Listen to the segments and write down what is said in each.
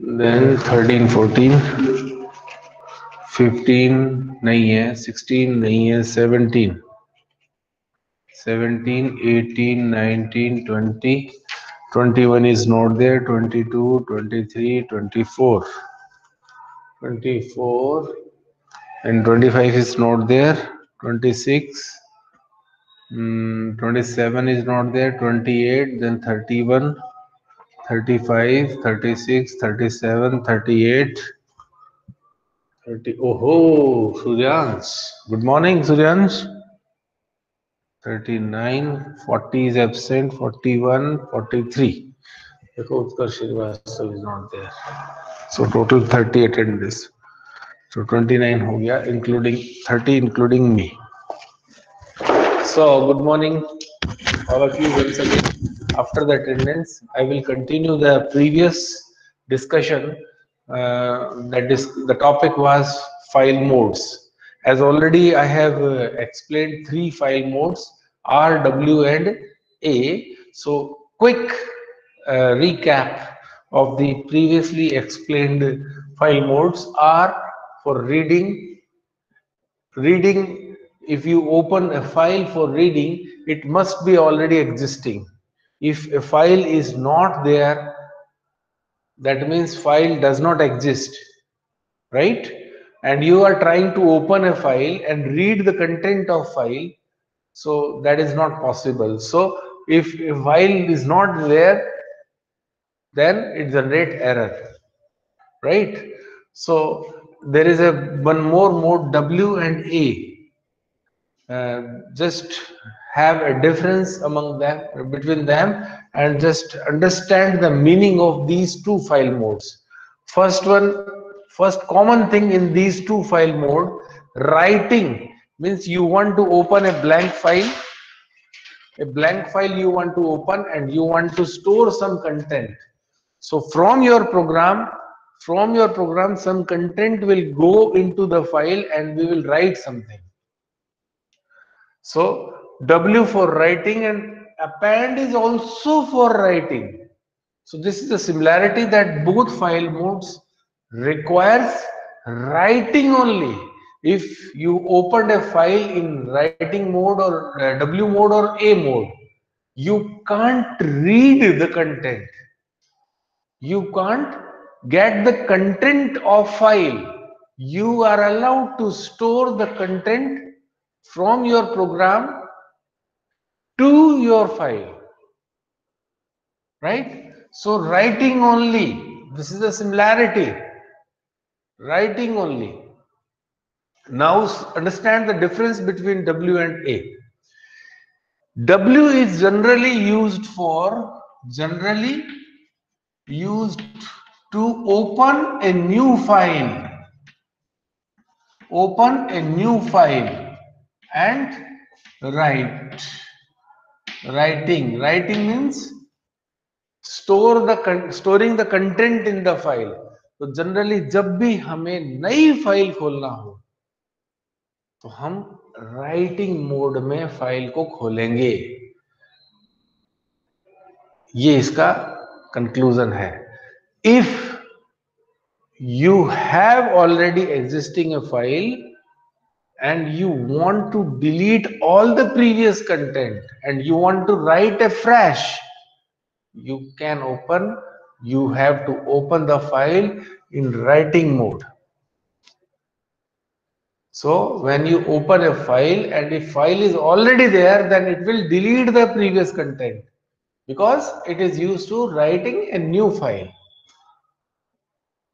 then 13 14 15 नहीं है 16 नहीं है 17 17 18 19 20 21 is not there 22 23 24 24 and 25 is not there 26 mm, 27 is not there 28 then 31 35 36 37 38 30 oh ho suryans. Good morning suryans. 39 40 is absent 41 43 Utkarsh so is not there. So total 30 this. so 29 ho gaya including 30 including me. So good morning all of you once again after the attendance i will continue the previous discussion uh, that is the topic was file modes. As already i have uh, explained three file modes r w and a. So quick uh, recap of the previously explained file modes. Are for reading. Reading if you open a file for reading it must be already existing if a file is not there that means file does not exist right? And you are trying to open a file and read the content of file so that is not possible. So if a file is not there then it generate error right? So there is a one more mode w and a. Uh, just have a difference among them between them and just understand the meaning of these two file modes. First one first common thing in these two file mode writing. Means you want to open a blank file. A blank file you want to open and you want to store some content. So from your program from your program some content will go into the file and we will write something. So W for writing and append is also for writing. So this is the similarity that both file modes requires writing only. If you opened a file in writing mode or uh, W mode or A mode, you can't read the content. You can't get the content of file. You are allowed to store the content from your program to your file. Right? So writing only. This is the similarity. Writing only. Now understand the difference between w and a. W is generally used for generally used to open a new file. Open a new file and write writing. Writing means store the storing the content in the file. तो generally जब भी हमें नई file खोलना हो तो हम writing mode में फ़ाइल को खोलेंगे। ये इसका कंक्लूजन है। If you have already existing a file and you want to delete all the previous content and you want to write a fresh you can open you have to open the file in writing mode. So when you open a file and if file is already there then it will delete the previous content because it is used to writing a new file.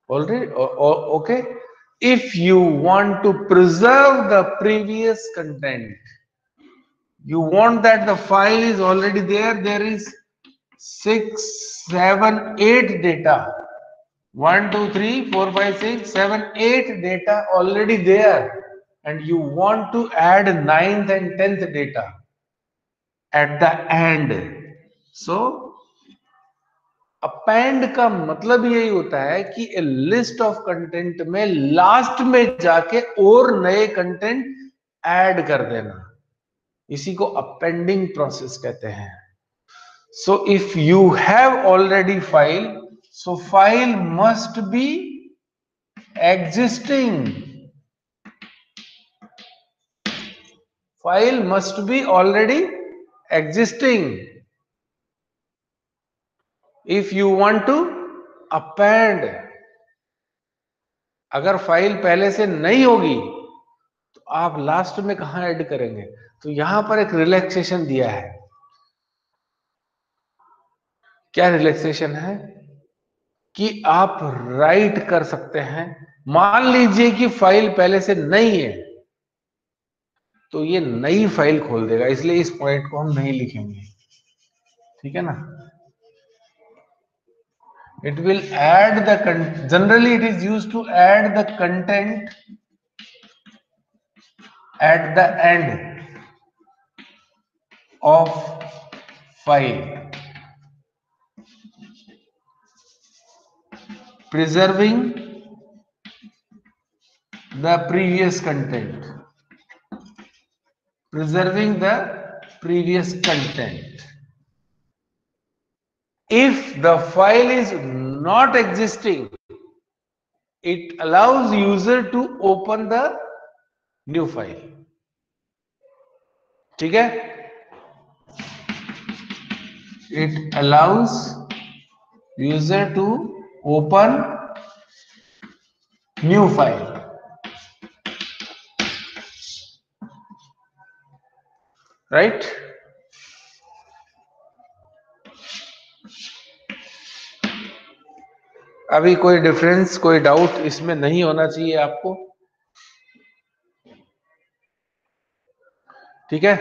Already okay if you want to preserve the previous content you want that the file is already there there is six seven eight data. One two three four five six seven eight data already there. And you want to add ninth and tenth data at the end. So append का मतलब यही होता है कि a list of content में last में जाके और नए कंटेंट ऐड कर देना। इसी को अपेंडिंग प्रोसेस कहते हैं। So if you have already file so file must be existing file must be already existing. If you want to append, अगर फ़ाइल पहले से नहीं होगी तो आप लास्ट में कहा ऐड करेंगे? तो यहाँ पर एक रिलैक्सेशन दिया है। क्या रिलैक्सेशन है? कि आप राइट कर सकते हैं। मान लीजिए कि फ़ाइल पहले से नहीं है तो ये नई फ़ाइल खोल देगा इसलिए इस पॉइंट को हम नहीं लिखेंगे। ठीक है ना? It will add the generally it is used to add the content at the end of file. Preserving the previous content. Preserving the previous content if the file is not existing it allows user to open the new file ठीक है it allows user to open new file right अभी कोई difference कोई doubt इसमें नहीं होना चाहिए आपको। ठीक है?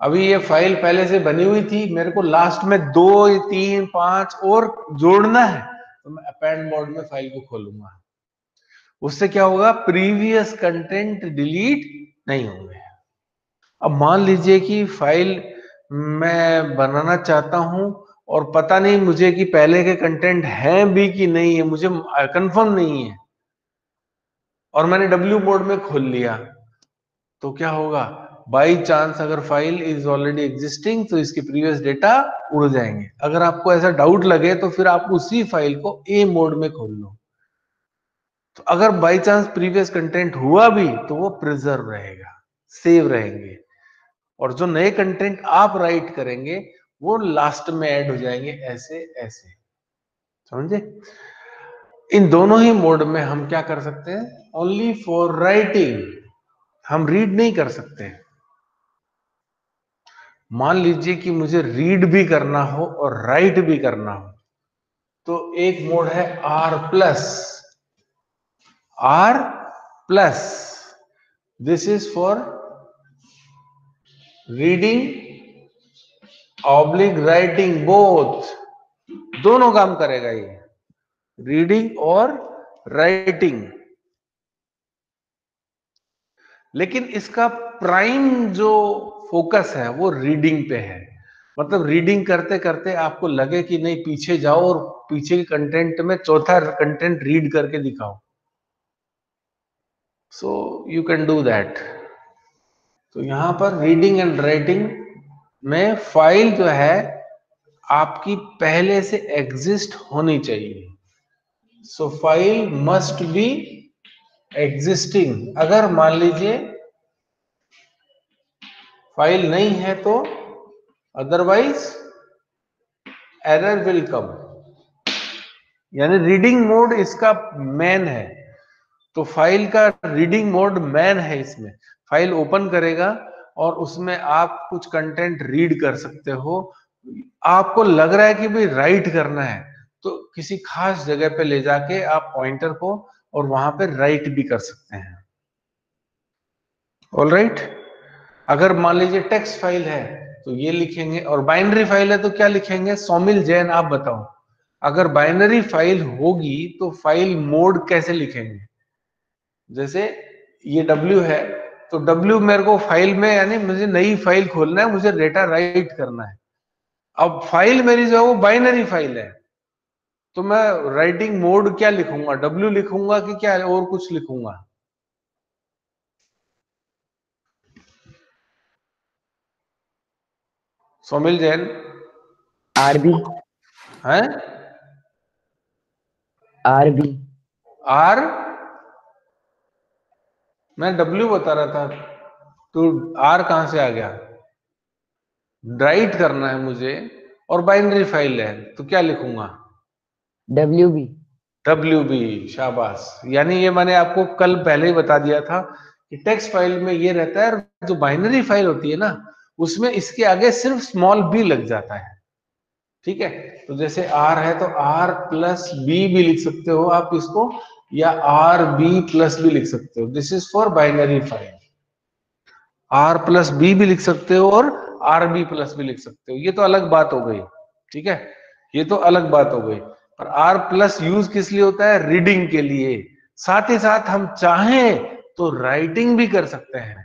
अभी ये फ़ाइल पहले से बनी हुई थी, मेरे को लास्ट में दो, तीन, पाँच और जोड़ना है तो मैं अपेंड मोड में फ़ाइल को खोलूँगा। उससे क्या होगा? प्रीवियस कंटेंट डिलीट नहीं होंगे। अब मान लीजिए कि फ़ाइल मैं बनाना चाहता हूँ और पता नहीं मुझे कि पहले के कंटेंट हैं भी कि नहीं है, मुझे कंफर्म नहीं है। और मैंने डब्ल्यू मोड में खोल लिया। तो क्या होगा? बाई चांस अगर फ़ाइल इज़ ऑलरेडी एग्जिस्टिंग तो इसके प्रीवियस डेटा उड़ जाएँगे। अगर आपको ऐसा डाउट लगे तो फिर आप उसी फ़ाइल को ए मोड में खोल लो। तो अगर बाई चांस प्रीवियस कंटेंट हुआ भी तो वो प्रिजर्व रहेगा सेव रहेंगे। और जो नए कंटेंट आप राइट करेंगे वो लास्ट में ऐड हो जाएँगे ऐसे ऐसे। समझे? इन दोनों ही मोड में हम क्या कर सकते हैं? ओनली फॉर राइटिंग हम रीड नहीं कर सकते। मान लीजिए कि मुझे रीड भी करना हो और राइट भी करना हो। तो एक मोड है R plus R plus this is for reading oblique writing both दोनों काम करेगा ये। रीडिंग और राइटिंग लेकिन इसका प्राइम जो फोकस है, वो रीडिंग पे है। मतलब रीडिंग करते करते आपको लगे कि नहीं, पीछे जाओ और पीछे के कंटेंट में चौथा कंटेंट रीड करके दिखाओ। So you can do that तो यहाँ पर रीडिंग एंड राइटिंग में फ़ाइल जो है, आपकी पहले से एग्जिस्ट होनी चाहिए। So file must be existing अगर मान लीजिए फ़ाइल नहीं है तो अदरवाइज़ एरर विल कम यानी रीडिंग मोड इसका मैन है। तो फ़ाइल का रीडिंग मोड मैन है इसमें। फ़ाइल ओपन करेगा और उसमें आप कुछ कंटेंट रीड कर सकते हो। आपको लग रहा है कि भाई राइट करना है तो किसी खास जगह पे ले जाके आप पॉइंटर को और वहाँ पे राइट भी कर सकते हैं। All right right? अगर मान लीजिए टेक्स्ट फ़ाइल है तो ये लिखेंगे। और बाइनरी फ़ाइल है तो क्या लिखेंगे? सोमिल जैन आप बताओ। अगर बाइनरी फ़ाइल होगी तो फ़ाइल मोड कैसे लिखेंगे? जैसे ये W है तो W मेरे को फ़ाइल में यानी मुझे नई फ़ाइल खोलना है मुझे डेटा राइट करना है। अब फ़ाइल मेरी जो है वो बाइनरी फ़ाइल है। तो मैं राइटिंग मोड क्या लिखूँगा? W लिखूँगा कि क्या और कुछ लिखूँगा? सोमिल जैन। आरबी है? आर बी आर मैं डब्ल्यू बता रहा था तो आर कहाँ से आ गया? राइट करना है मुझे और बाइनरी फ़ाइल है तो क्या लिखूँगा? डब्ल्यू बी डब्ल्यू बी शाबाश। यानी ये मैंने आपको कल पहले ही बता दिया था कि टेक्स्ट फ़ाइल में ये रहता है जो बाइनरी फ़ाइल होती है ना उसमें इसके आगे सिर्फ़ स्मॉल बी लग जाता है। ठीक है? तो जैसे आर है तो आर प्लस बी भी लिख सकते हो आप इसको। या आर बी प्लस भी लिख सकते हो। This is for binary file R plus B भी लिख सकते हो और आर बी प्लस भी लिख सकते हो। ये तो अलग बात हो गई, ठीक है? ये तो अलग बात हो गई। पर आर प्लस यूज़ किस लिए होता है? रीडिंग के लिए। साथ ही साथ हम चाहें तो राइटिंग भी कर सकते हैं।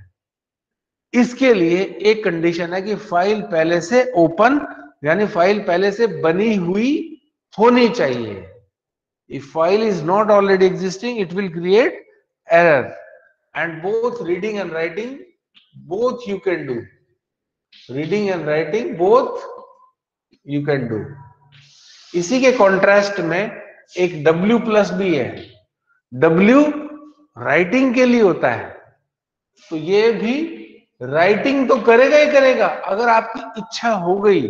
इसके लिए एक कंडीशन है कि फ़ाइल पहले से ओपन यानी फ़ाइल पहले से बनी हुई होनी चाहिए। If file is not already existing it will create error and both reading and writing both you can do reading and writing both you can do इसी के कॉन्ट्रास्ट में एक W प्लस भी है W राइटिंग के लिए होता है तो ये भी राइटिंग तो करेगा ही करेगा अगर आपकी इच्छा हो गई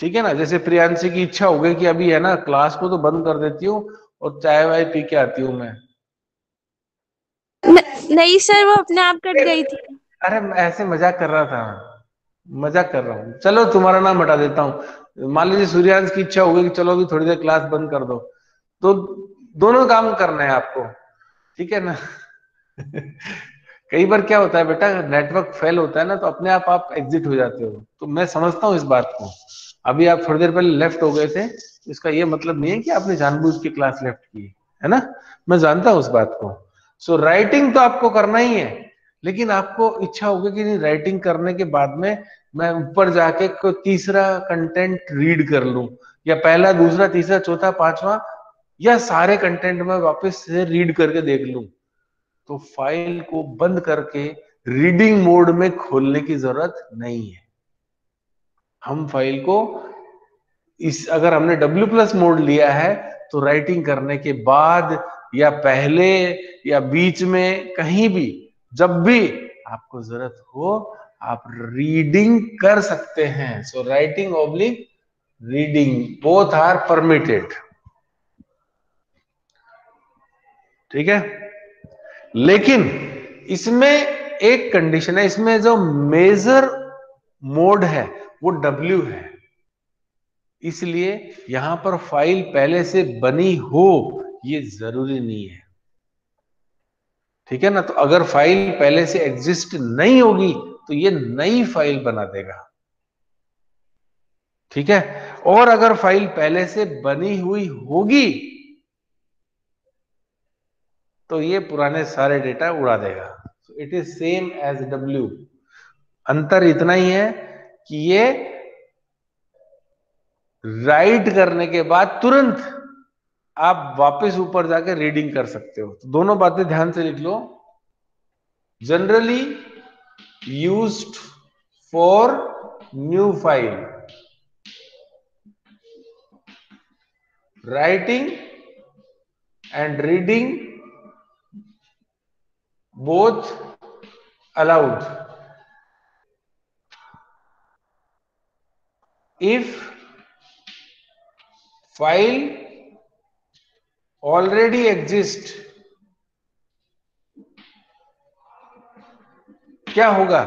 ठीक है ना? जैसे प्रियांशी की इच्छा हो गई कि अभी है ना क्लास को तो बंद कर देती हूँ और चाय वाय पी के आती हूँ मैं। न, नहीं सर वो अपने आप कट गई थी। अरे मैं ऐसे मज़ाक कर रहा था। मज़ाक कर रहा हूँ। चलो तुम्हारा नाम हटा देता हूँ। मान लीजिए सूर्यांश की इच्छा हो गई कि चलो अभी थोड़ी देर क्लास बंद कर दो। तो दोनों काम करना है आपको। ठीक है ना? कई बार क्या होता है बेटा नेटवर्क फेल होता है ना तो अपने आप आप एग्जिट हो जाते हो। तो मैं समझता हूँ इस बात को। अभी आप थोड़ी देर पहले लेफ़्ट हो गए थे इसका ये मतलब नहीं है कि आपने जानबूझ के क्लास लेफ़्ट की है ना? मैं जानता हूँ उस बात को। सो so, राइटिंग तो आपको करना ही है लेकिन आपको इच्छा होगी कि नहीं राइटिंग करने के बाद में मैं ऊपर जाके कोई तीसरा कंटेंट रीड कर लूँ या पहला दूसरा तीसरा चौथा पांचवा या सारे कंटेंट में वापस से रीड करके देख लूँ। तो फ़ाइल को बंद करके रीडिंग मोड में खोलने की ज़रूरत नहीं है। हम फ़ाइल को इस, अगर हमने W प्लस मोड लिया है तो राइटिंग करने के बाद या पहले या बीच में कहीं भी, जब भी आपको ज़रूरत हो, आप रीडिंग कर सकते हैं। So writing oblique reading both are permitted ठीक है? लेकिन इसमें एक कंडीशन है, इसमें जो मेजर मोड है वो W है। इसलिए यहाँ पर फ़ाइल पहले से बनी हो, ये ज़रूरी नहीं है। ठीक है ना? तो अगर फ़ाइल पहले से एग्जिस्ट नहीं होगी तो ये नई फ़ाइल बना देगा। ठीक है? और अगर फ़ाइल पहले से बनी हुई होगी तो ये पुराने सारे डेटा उड़ा देगा। It is same as W अंतर इतना ही है कि ये राइट करने के बाद तुरंत आप वापस ऊपर जाकर रीडिंग कर सकते हो। तो दोनों बातें ध्यान से लिख लो। Generally use for new file writing and reading both allowed if file already exist, क्या होगा?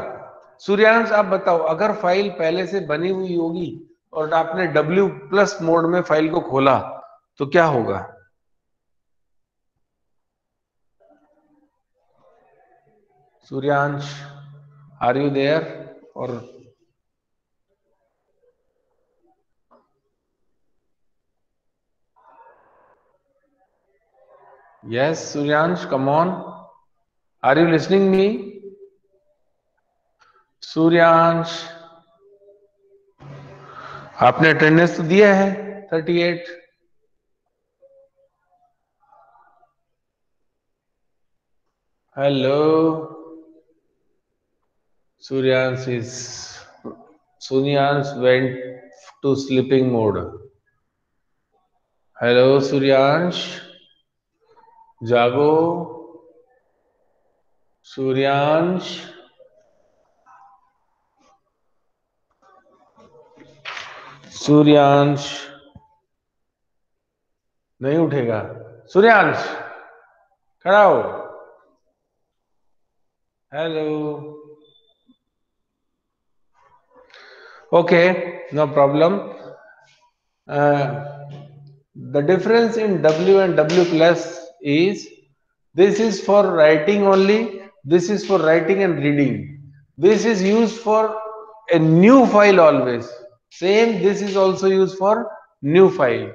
सूर्यांश आप बताओ, अगर फ़ाइल पहले से बनी हुई होगी और आपने W प्लस मोड में फ़ाइल को खोला तो क्या होगा? सूर्यांश आर यू देयर और Yes, Suryansh, come on. Are you listening me? Suryansh. आपने अटेंडेंस तो दिया है thirty eight hello Suryansh is Suryansh went to sleeping mode hello Suryansh जागो। सूर्यांश। सूर्यांश। नहीं उठेगा। सूर्यांश। खड़ा हो hello okay no problem the difference in W and W plus is this is for writing only this is for writing and reading. This is used for a new file always. Same this is also used for new file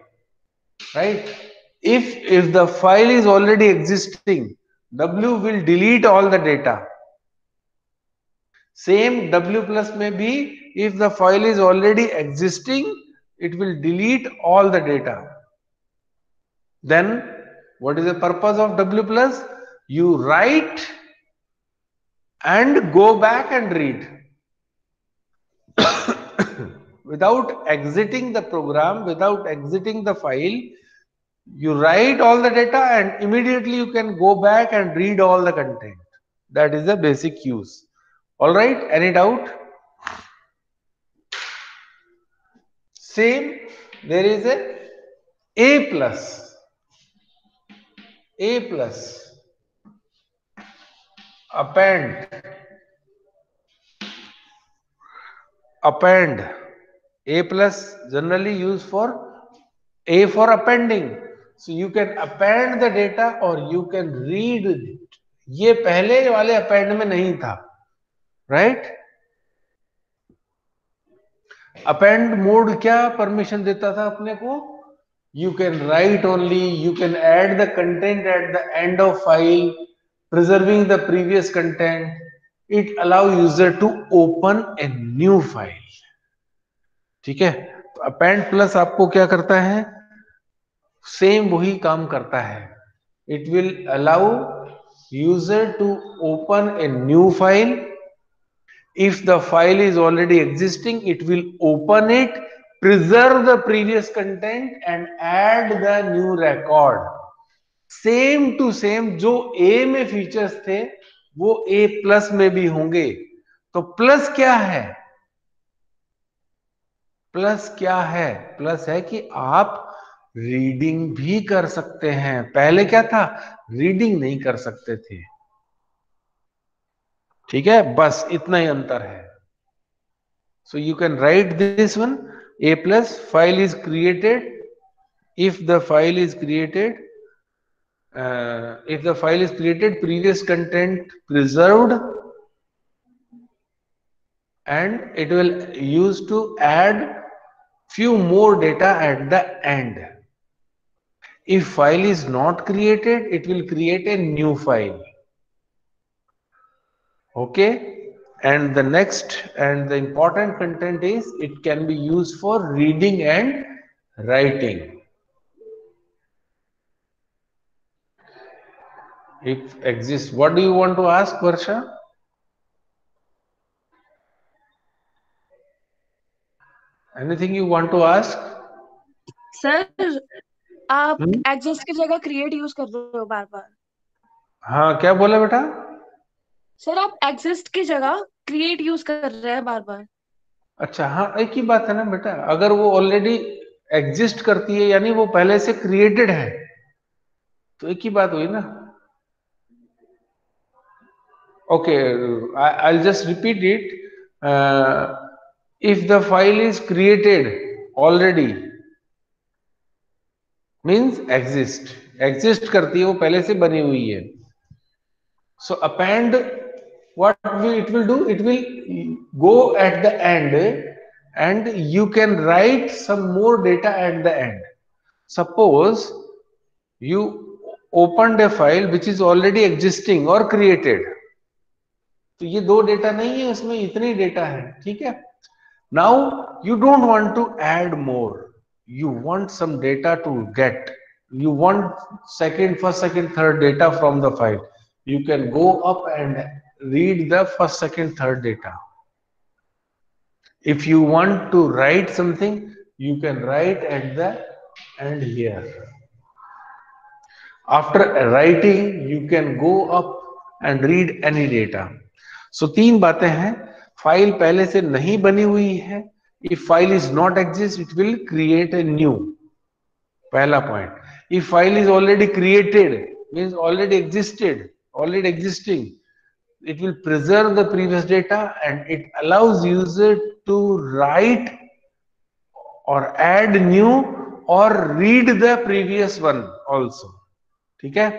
right? If if the file is already existing w will delete all the data. Same w plus may be if the file is already existing it will delete all the data. Then what is the purpose of w plus? You write and go back and read. Without exiting the program without exiting the file you write all the data and immediately you can go back and read all the content. That is the basic use. All right any doubt? Same there is a a plus A plus append append A plus generally use for A for appending so you can append the data और you can read ये पहले वाले append में नहीं था right right? Append mode क्या permission देता था अपने को? you can write only you can add the content at the end of file preserving the previous content it allow user to open a new file ठीक है append plus आपको क्या करता है सेम वही काम करता है it will allow user to open a new file if the file is already existing it will open it Preserve the previous content and add the new record. Same to same जो A में features थे, वो ए plus में भी होंगे। तो plus क्या है? प्लस क्या है? प्लस है कि आप रीडिंग भी कर सकते हैं। पहले क्या था? रीडिंग नहीं कर सकते थे। ठीक है? बस इतना ही अंतर है। So you can write this one a plus file is created. If the file is created uh, if the file is created previous content preserved and it will use to add few more data at the end. If file is not created it will create a new file. Okay and the next and the important content is it can be used for reading and writing if exists what do you want to ask varsha anything you want to ask sir आप हम्म? Exist की जगह create use कर रहे हो बार बार हाँ क्या बोला बेटा सर, आप एग्जिस्ट की जगह क्रिएट यूज़ कर रहे हैं बार बार अच्छा हाँ एक ही बात है ना बेटा, अगर वो ऑलरेडी एग्जिस्ट करती है, यानी वो पहले से क्रिएटेड है तो एक ही बात हुई ना। Okay I just repeat it if the file is created already means exist exist करती है, वो पहले से बनी हुई है। So append what will it will do it will go at the end and you can write some more data at the end suppose you opened a file which is already existing or created तो ये दो data नहीं है उसमें इतनी data है ठीक है now you don't want to add more you want some data to get you want second first second third data from the file you can go up and read the first second third data if you want to write something you can write at the and here. After writing, you can go up and read any data. So तीन बातें हैं file पहले से नहीं बनी हुई है if file is not exist it will create a new पहला point if file is already created means already existed already existing it will preserve the previous data and it allows user to write or add new or read the previous one also ठीक है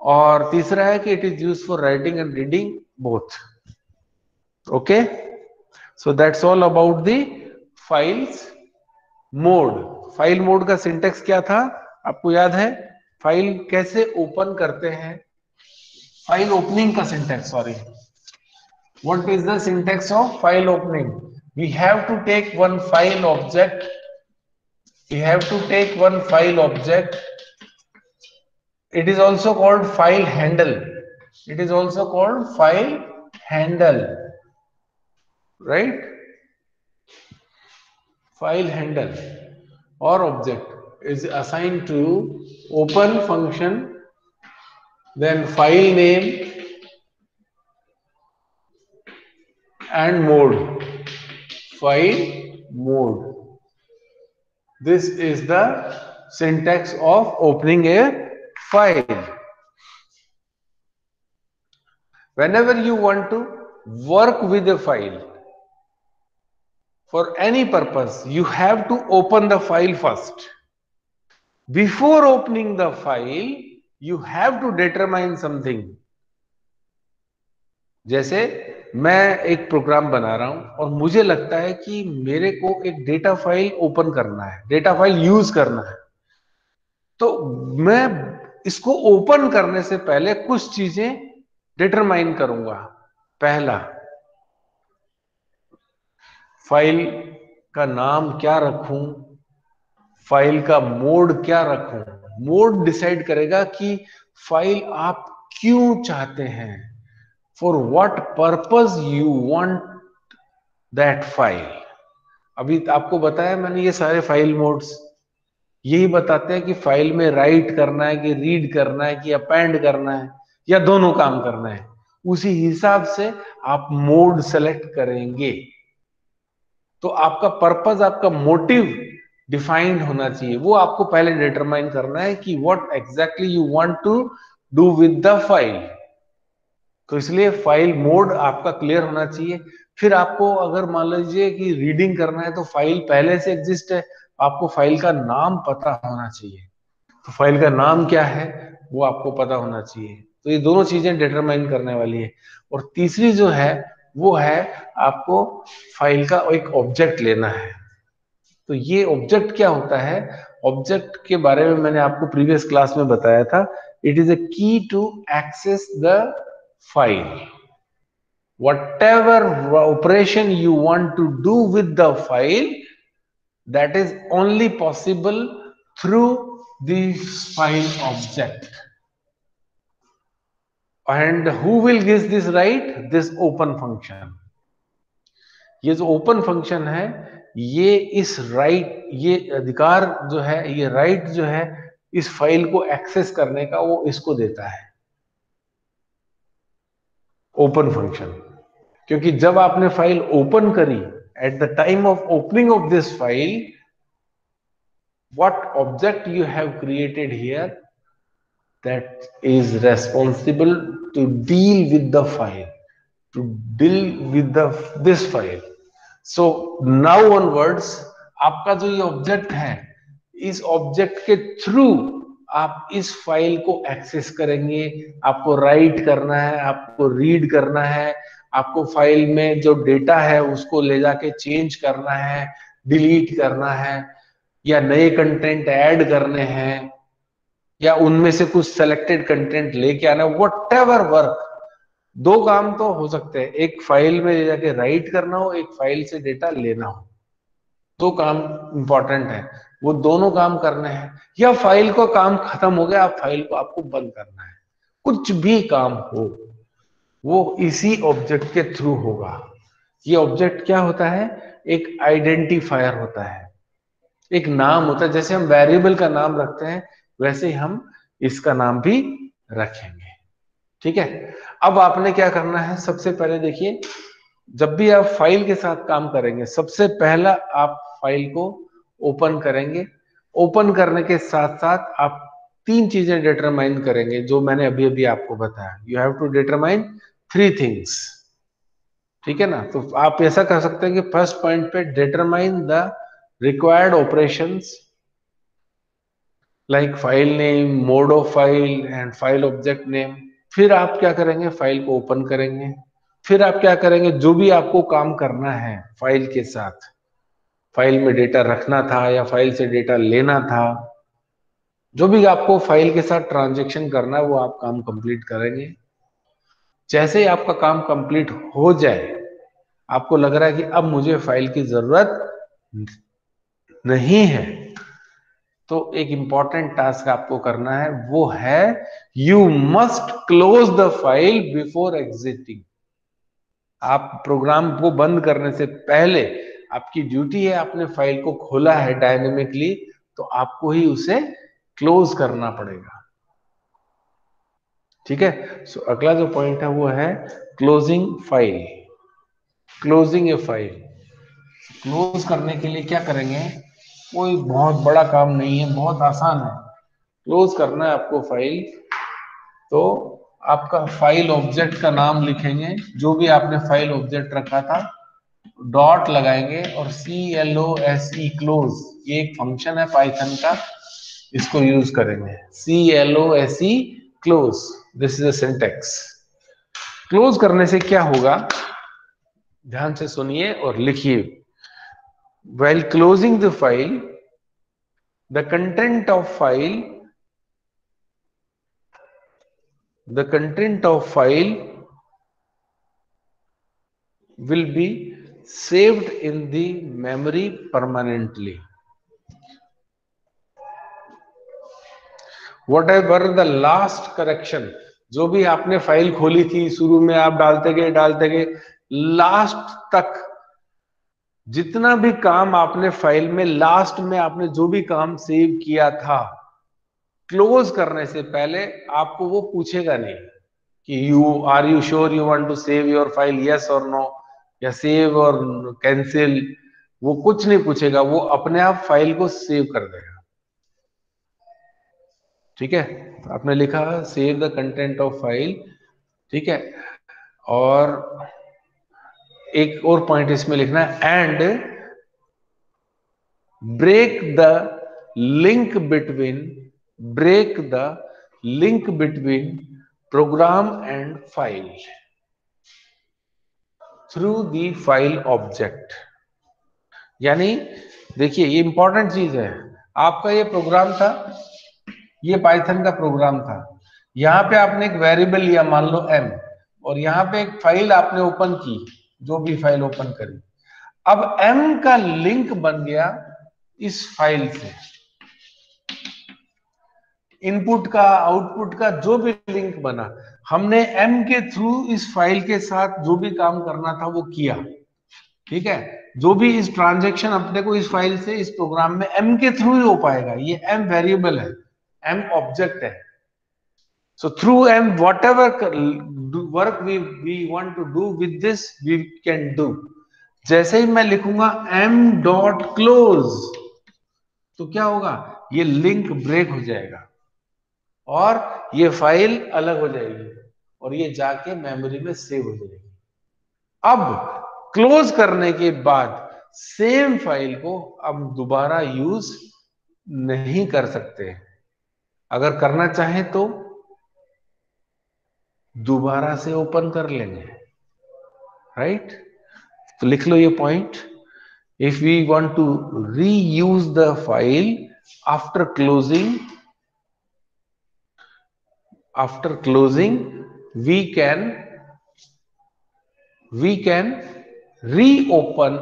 और तीसरा है कि it is use for writing and reading both okay so that's all about the files mode file mode का syntax क्या था आपको याद है फ़ाइल कैसे ओपन करते हैं फाइल ओपनिंग का syntax sorry what is the syntax of file opening we have to take one file object we have to take one file object it is also called file handle it is also called file handle right file handle or object is assigned to open function then file name and mode. File mode. This is the syntax of opening a file. Whenever you want to work with a file for any purpose you have to open the file first. Before opening the file you have to determine something जैसे मैं एक programme बना रहा हूँ और मुझे लगता है कि मेरे को एक डेटा फ़ाइल ओपन करना है डेटा फ़ाइल यूज़ करना है। तो मैं इसको ओपन करने से पहले कुछ चीज़ें डिटरमाइन करूँगा। पहला फ़ाइल का नाम क्या रखूँ? फ़ाइल का मोड क्या रखूँ? मोड डिसाइड करेगा कि फ़ाइल आप क्यों चाहते हैं? For what purpose you want that file अभी आपको बताया मैंने ये सारे फ़ाइल मोड्स यही बताते हैं कि फ़ाइल में राइट करना है, कि रीड करना है, कि अपेंड करना है, या दोनों काम करना है। उसी हिसाब से आप मोड सेलेक्ट करेंगे। तो आपका पर्पज आपका मोटिव डिफाइंड होना चाहिए। वो आपको पहले डिटरमाइन करना है कि what exactly you want to do with the file तो इसलिए फ़ाइल मोड आपका क्लियर होना चाहिए। फिर आपको अगर मान लीजिए कि रीडिंग करना है तो फ़ाइल पहले से एग्जिस्ट है। आपको फ़ाइल का नाम पता होना चाहिए। तो फ़ाइल का नाम क्या है, वो आपको पता होना चाहिए। तो ये दोनों चीज़ें डिटरमाइन करने वाली है। और तीसरी जो है, वो है आपको फ़ाइल का एक ऑब्जेक्ट लेना है। तो ये ऑब्जेक्ट क्या होता है? ऑब्जेक्ट के बारे में मैंने आपको प्रीवियस क्लास में बताया था। It is a key to access the file whatever operation you want to do with the file that is only possible through the file object and who will give this right this open function ये जो open function है ये इस right ये अधिकार जो है, ये राइट जो है, इस फ़ाइल को एक्सेस करने का वो इसको देता है। ओपन फ़ंक्शन क्योंकि जब आपने फ़ाइल ओपन करी at the time of opening of this file what object you have created here that is responsible to deal with the file to deal with this file so, now onwards, आपका जो ये object है, इस object के through आप इस file को access करेंगे, आपको राइट करना है, आपको रीड करना है, आपको फ़ाइल में जो डेटा है, उसको ले जाके चेंज करना है डिलीट करना है, या नए कंटेंट ऐड करने हैं, या उनमें से कुछ सेलेक्टेड कंटेंट लेके आना वट एवर वर्क दो काम तो हो सकते हैं। एक फ़ाइल में जाके राइट करना हो, एक फ़ाइल से डेटा लेना हो। दो काम इंपॉर्टेंट है। वो दोनों काम करने हैं। या फ़ाइल को काम खत्म हो गया, आप फ़ाइल को आपको बंद करना है। कुछ भी काम हो, वो इसी ऑब्जेक्ट के थ्रू होगा। ये ऑब्जेक्ट क्या होता है? एक आइडेंटिफायर होता है। एक नाम होता है। जैसे हम वेरिएबल का नाम रखते हैं, वैसे हम इसका नाम भी रखेंगे। ठीक है? अब आपने क्या करना है? सबसे पहले देखिए, जब भी आप फ़ाइल के साथ काम करेंगे, सबसे पहला आप फ़ाइल को ओपन करेंगे। ओपन करने के साथ साथ आप तीन चीज़ें डिटरमाइन करेंगे, जो मैंने अभी अभी आपको बताया। You have to determine three things ठीक है ना? तो आप ऐसा कर सकते हैं कि फ़र्स्ट पॉइंट पे determine the required operations like file name mode of file and file object name फिर आप क्या करेंगे? फ़ाइल को ओपन करेंगे। फिर आप क्या करेंगे? जो भी आपको काम करना है फ़ाइल के साथ, फ़ाइल में डेटा रखना था या फ़ाइल से डेटा लेना था, जो भी आपको फ़ाइल के साथ ट्रांजेक्शन करना है, वो आप काम कंप्लीट करेंगे। जैसे ही आपका काम कंप्लीट हो जाए, आपको लग रहा है कि अब मुझे फ़ाइल की ज़रूरत नहीं है। तो एक इंपॉर्टेंट टास्क आपको करना है वो है you must close the file before exiting आप प्रोग्राम को बंद करने से पहले आपकी ड्यूटी है आपने फ़ाइल को खोला है डायनेमिकली तो आपको ही उसे क्लोज करना पड़ेगा। ठीक है? सो so, अगला जो पॉइंट है वो है closing file closing a file close करने के लिए क्या करेंगे? कोई बहुत बड़ा काम नहीं है, बहुत आसान है। क्लोज करना है आपको फ़ाइल। तो आपका फ़ाइल ऑब्जेक्ट का नाम लिखेंगे, जो भी आपने फ़ाइल ऑब्जेक्ट रखा था, डॉट लगाएँगे और C L O S E close ये एक फ़ंक्शन है पाइथन का, इसको यूज़ करेंगे। C L O S E close this is syntax close करने से क्या होगा? ध्यान से सुनिए और लिखिए। While closing the file the content of file the content of file will be saved in the memory permanently whatever the last correction जो भी आपने फ़ाइल खोली थी शुरू में आप डालते गए डालते गए लास्ट तक जितना भी काम आपने फ़ाइल में, लास्ट में आपने जो भी काम सेव किया था, क्लोज करने से पहले आपको वो पूछेगा नहीं कि you are you sure you want to save your file yes और नो या सेव और कैंसिल वो कुछ नहीं पूछेगा, वो अपने आप फ़ाइल को सेव कर देगा। ठीक है? आपने लिखा save the content of file ठीक है? और एक और पॉइंट इसमें लिखना है and break the link between break the link between program and file through the file object यानी, देखिए, ये इंपॉर्टेंट चीज़ है। आपका ये प्रोग्राम था, ये पाइथन का प्रोग्राम था। यहाँ पे आपने एक वेरिएबल लिया, मान लो एम और यहाँ पे एक फ़ाइल आपने ओपन की। जो भी फ़ाइल ओपन करी। अब m का लिंक बन गया इस फ़ाइल से। इनपुट का आउटपुट का जो भी लिंक बना, हमने m के थ्रू इस फ़ाइल के साथ जो भी काम करना था वो किया। ठीक है? जो भी इस ट्रांजेक्शन अपने को इस फ़ाइल से, इस प्रोग्राम में m के थ्रू ही हो पाएगा। ये m वेरिएबल है। M ऑब्जेक्ट है। So through m, whatever work we we want to do with this, we can do. जैसे ही मैं लिखूँगा m डॉट क्लोज तो क्या होगा? ये लिंक ब्रेक हो जाएगा। और ये फ़ाइल अलग हो जाएगी। और ये जाके मेमोरी में सेव हो जाएगी। अब क्लोज करने के बाद सेम फ़ाइल को अब दोबारा यूज़ नहीं कर सकते। अगर करना चाहे तो दोबारा से ओपन कर लेंगे राइट तो लिख लो ये point if we want to reuse the file after closing after closing we can we can reopen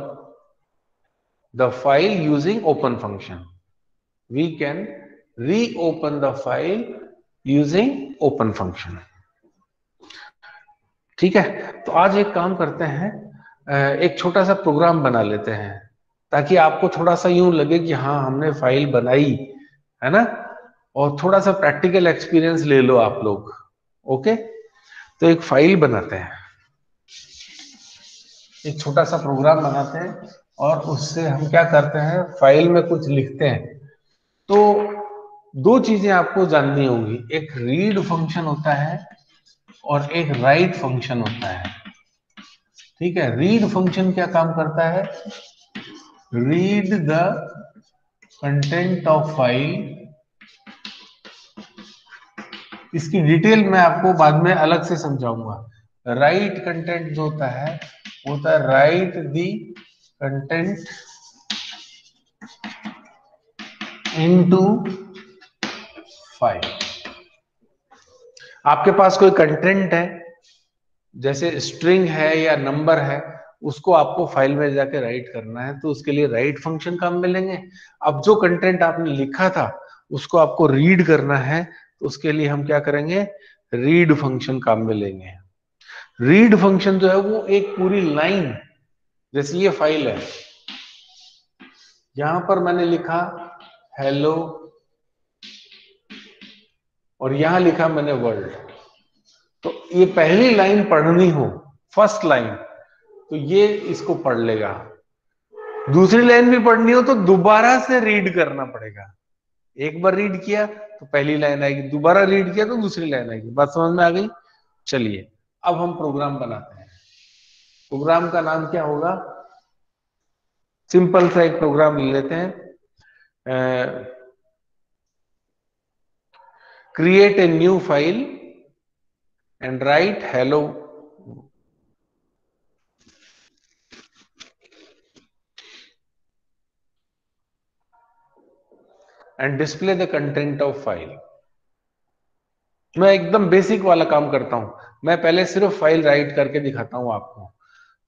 the file using open function we can reopen the file using open function ठीक है? तो आज एक काम करते हैं एक छोटा सा प्रोग्राम बना लेते हैं, ताकि आपको थोड़ा सा यूँ लगे कि हाँ हमने फ़ाइल बनाई, है ना? और थोड़ा सा प्रैक्टिकल एक्सपीरियंस ले लो आप लोग ओके तो एक फ़ाइल बनाते हैं। एक छोटा सा प्रोग्राम बनाते हैं, और उससे हम क्या करते हैं फ़ाइल में कुछ लिखते हैं। तो दो चीज़ें आपको जाननी होगी। एक रीड फ़ंक्शन होता है और एक राइट फ़ंक्शन होता है। ठीक है? रीड फ़ंक्शन क्या काम करता है? Read the content of file इसकी डिटेल मैं आपको बाद में अलग से समझाऊँगा। राइट कंटेंट जो होता है, वो होता है write the content into file आपके पास कोई कंटेंट है? जैसे स्ट्रिंग है या नंबर है, उसको आपको फ़ाइल में जाके राइट करना है तो उसके लिए राइट फ़ंक्शन काम में लेंगे अब जो कंटेंट आपने लिखा था, उसको आपको रीड करना है तो उसके लिए हम क्या करेंगे? रीड फ़ंक्शन काम में लेंगे रीड फ़ंक्शन जो है, वो एक पूरी लाइन, जैसे ये फ़ाइल है। यहाँ पर मैंने लिखा, हेलो और यहाँ लिखा मैंने वर्ल्ड। तो ये पहली लाइन पढ़नी हो, फ़र्स्ट लाइन तो ये इसको पढ़ लेगा। दूसरी लाइन भी पढ़नी हो तो दोबारा से रीड करना पड़ेगा। एक बार रीड किया तो पहली लाइन आएगी, दोबारा रीड किया तो दूसरी लाइन आएगी। बात समझ में आ गई? चलिए, अब हम प्रोग्राम बनाते हैं। प्रोग्राम का नाम क्या होगा? सिंपल सा एक प्रोग्राम ले लेते हैं। Create a new file and write hello and display the content of file मैं एकदम बेसिक वाला काम करता हूँ। मैं पहले सिर्फ़ फ़ाइल राइट करके दिखाता हूँ आपको।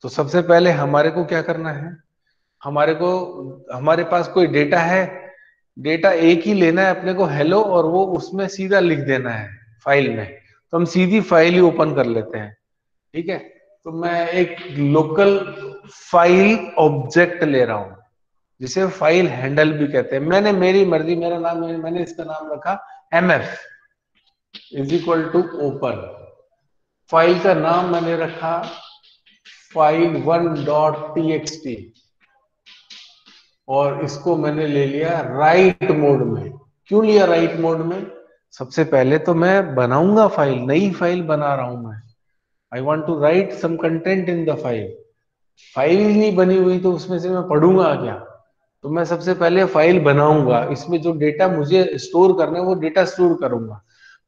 तो सबसे पहले हमारे को क्या करना है? हमारे को, हमारे पास कोई डेटा है? डेटा एक ही लेना है अपने को हेलो और वो उसमें सीधा लिख देना है फ़ाइल में। तो हम सीधी फ़ाइल ही ओपन कर लेते हैं। ठीक है? तो मैं एक लोकल फ़ाइल ऑब्जेक्ट ले रहा हूँ, जिसे फ़ाइल हैंडल भी कहते हैं। मैंने मेरी मर्ज़ी, मेरा नाम, मैंने इसका नाम रखा M F is equal to open file का नाम मैंने रखा file one dot T X T और इसको मैंने ले लिया राइट मोड में। क्यों लिया राइट मोड में? सबसे पहले तो मैं बनाऊँगा फ़ाइल नई फ़ाइल बना रहा हूँ मैं। I want to write some content in the file file नहीं बनी हुई तो उसमें से मैं पढ़ूँगा क्या? तो मैं सबसे पहले फ़ाइल बनाऊँगा। इसमें जो डेटा मुझे स्टोर करना है, वो डेटा स्टोर करूँगा।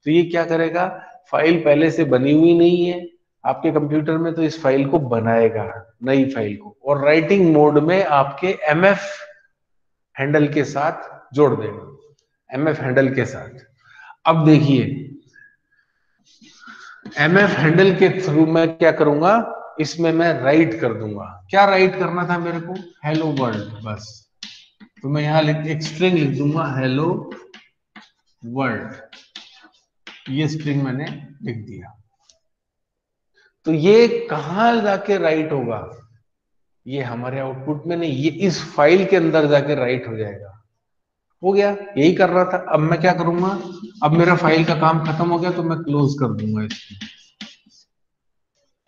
तो ये क्या करेगा? फ़ाइल पहले से बनी हुई नहीं है। आपके कंप्यूटर में तो इस फ़ाइल को बनाएगा, नई फ़ाइल को। और राइटिंग मोड में आपके एम एफ़ हैंडल के साथ जोड़ देगा एम एफ़ हैंडल के साथ। अब देखिए एम एफ़ हैंडल के थ्रू मैं क्या करूँगा? इसमें मैं राइट कर दूँगा। क्या राइट करना था मेरे को? हेलो वर्ल्ड बस। तो मैं यहाँ एक स्ट्रिंग लिख दूँगा हेलो वर्ल्ड ये स्ट्रिंग मैंने लिख दिया। तो ये कहाँ जाके राइट होगा? ये हमारे आउटपुट में नहीं, ये इस फ़ाइल के अंदर जाके राइट हो जाएगा। हो गया, यही कर रहा था, अब मैं क्या करूँगा? अब मेरा फ़ाइल का काम खत्म हो गया तो मैं क्लोज कर दूँगा इसको।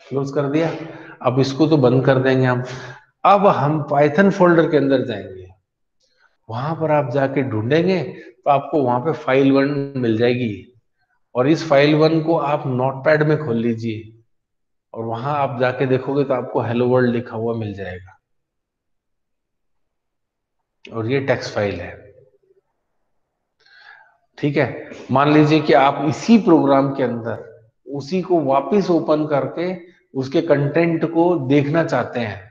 क्लोज कर दिया, अब इसको तो बंद कर देंगे हम। अब हम पाइथन फोल्डर के अंदर जाएँगे। वहाँ पर आप जाके ढूंढेंगे तो आपको वहाँ पे फ़ाइल वन मिल जाएगी। और इस फ़ाइल वन को आप नोटपैड में खोल लीजिए। और वहाँ आप जाके देखोगे तो आपको हेलो वर्ल्ड लिखा हुआ मिल जाएगा। और ये टेक्स्ट फ़ाइल है। ठीक है? मान लीजिए कि आप इसी प्रोग्राम के अंदर, उसी को वापस ओपन करके उसके कंटेंट को देखना चाहते हैं।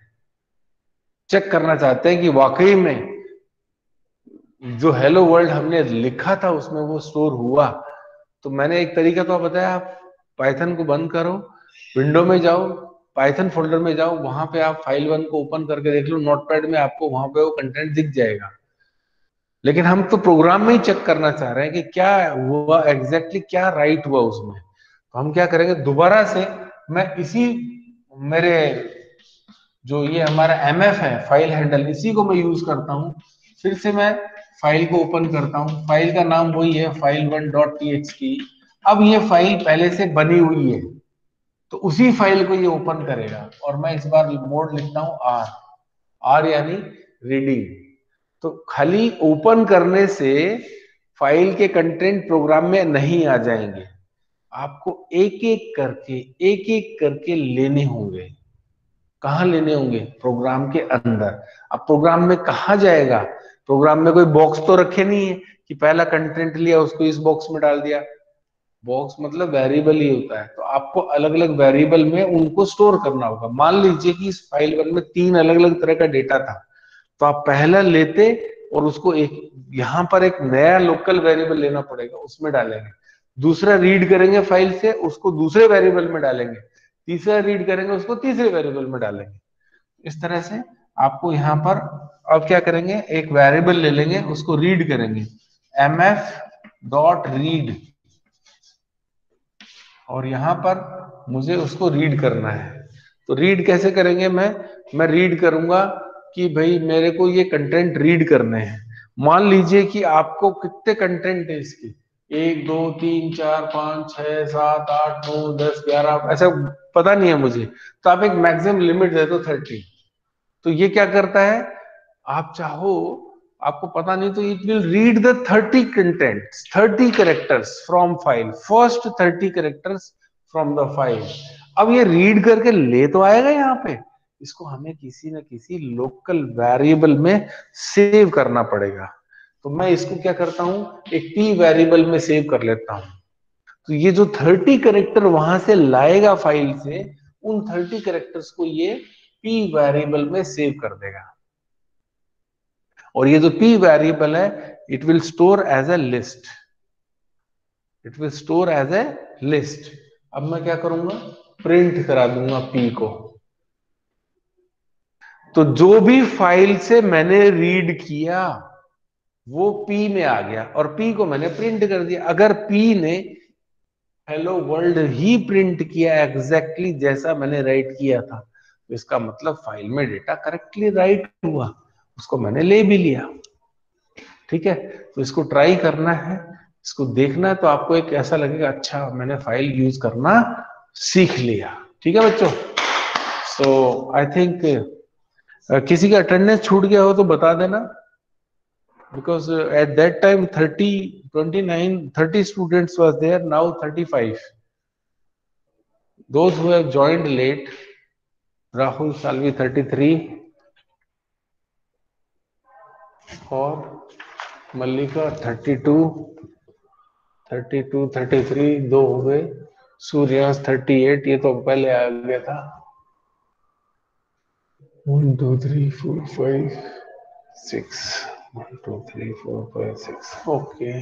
चेक करना चाहते हैं कि वाकई में जो हेलो वर्ल्ड हमने लिखा था, उसमें वो स्टोर हुआ। तो मैंने एक तरीका तो बताया, आप पाइथन को बंद करो विंडो में जाओ, पाइथन फोल्डर में जाओ, वहाँ पे आप फ़ाइल वन को ओपन करके देख लो, नोटपैड में आपको वहाँ पे वो कंटेंट दिख जाएगा। लेकिन हम तो प्रोग्राम में ही चेक करना चाह रहे हैं कि क्या हुआ एग्जैक्टली क्या राइट हुआ उसमें। तो हम क्या करेंगे, दोबारा से मैं इसी मेरे जो ये हमारा एमएफ है फ़ाइल हैंडल इसी को मैं यूज़ करता हूँ। फिर से मैं फ़ाइल को ओपन करता हूँ। फ़ाइल का नाम वही है फ़ाइल वन डॉट टी अब ये फ़ाइल पहले से बनी हुई है। तो उसी फ़ाइल को ये ओपन करेगा। और मैं इस बार मोड लिखता हूँ आर आर यानी रीडिंग तो खाली ओपन करने से फ़ाइल के कंटेंट प्रोग्राम में नहीं आ जाएँगे। आपको एक एक करके एक एक करके लेने होंगे। कहा लेने होंगे? प्रोग्राम के अंदर। अब प्रोग्राम में कहा जाएगा? प्रोग्राम में कोई बॉक्स तो रखे नहीं है कि पहला कंटेंट लिया, उसको इस बॉक्स में डाल दिया। बॉक्स मतलब वेरिएबल ही होता है। तो आपको अलग अलग वेरिएबल में उनको स्टोर करना होगा। मान लीजिए कि इस फ़ाइल वन में तीन अलग अलग तरह का डेटा था। तो आप पहला लेते और उसको एक, यहाँ पर एक नया लोकल वेरिएबल लेना पड़ेगा, उसमें डालेंगे। दूसरा रीड करेंगे फ़ाइल से, उसको दूसरे वेरिएबल में डालेंगे। तीसरा रीड करेंगे, उसको तीसरे वेरिएबल में डालेंगे। इस तरह से आपको यहाँ पर अब क्या करेंगे, एक वेरिएबल ले लेंगे, उसको रीड करेंगे। एम एफ़ डॉट रीड और यहाँ पर मुझे उसको रीड करना है। तो रीड कैसे करेंगे मैं? मैं रीड करूँगा कि भाई मेरे को ये कंटेंट रीड करने हैं। मान लीजिए कि आपको कितने कंटेंट है इसके? एक, दो, तीन, चार, पाँच, छह, सात, आठ, नौ, दस, ग्यारह, ऐसा पता नहीं है मुझे। तो आप एक मैक्सिमम लिमिट दे दो थर्टी तो ये क्या करता है? आप चाहो आपको पता नहीं तो it will read the thirty content thirty characters from file first thirty characters from the file अब ये रीड करके ले तो आएगा यहाँ पे। इसको हमें किसी न किसी लोकल वेरिएबल में सेव करना पड़ेगा। तो मैं इसको क्या करता हूँ? एक पी वेरिएबल में सेव कर लेता हूँ। तो ये जो थर्टी करेक्टर वहाँ से लाएगा फ़ाइल से, उन थर्टी करेक्टर्स को ये पी वेरिएबल में सेव कर देगा। और ये जो p वेरिएबल है it will store as a list it will store as a list अब मैं क्या करूँगा? प्रिंट करा दूँगा p को। तो जो भी फ़ाइल से मैंने रीड किया, वो p में आ गया और p को मैंने प्रिंट कर दिया। अगर p ने हेलो वर्ल्ड ही प्रिंट किया एग्जैक्टली exactly जैसा मैंने राइट किया था तो इसका मतलब फ़ाइल में डेटा करेक्टली राइट हुआ। उसको मैंने ले भी लिया। ठीक है? तो इसको ट्राई करना है। इसको देखना है तो आपको एक ऐसा लगेगा अच्छा मैंने फ़ाइल यूज़ करना सीख लिया। ठीक है बच्चों? सो आई थिंक किसी का अटेंडेंस छूट गया हो तो बता देना। Because at that time thirty twenty nine thirty students was there now thirty five those who have joined late, rahul, salvi 33 और Mallika thirty two thirty two thirty three दो हो गए। थर्टी एट ये तो पहले आ गया था। One two three four five six one two three four five six okay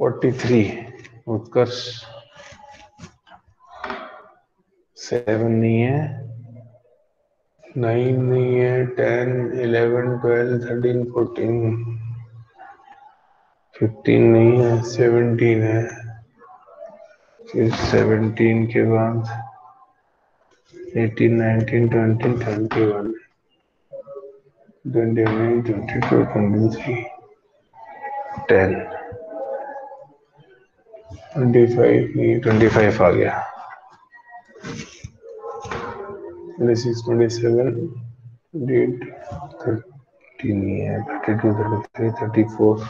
forty three Utkarsh. Seven नहीं है। नाइन नहीं है, ten, eleven, twelve, thirteen, fourteen, fifteen नहीं है, सेवनटीन है। फिर सेवनटीन के बाद eighteen, nineteen twenty twenty one, twenty nine, twenty two, twenty three, ten. Twenty five नहीं, ट्वेंटी फाइव आ गया। 26, 27, 28, 30, 32, 33, 34,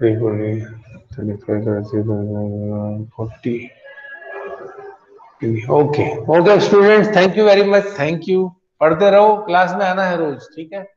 34, 35, 36, 40. Okay okay students thank you very much thank you पढ़ते रहो क्लास में आना है रोज ठीक है?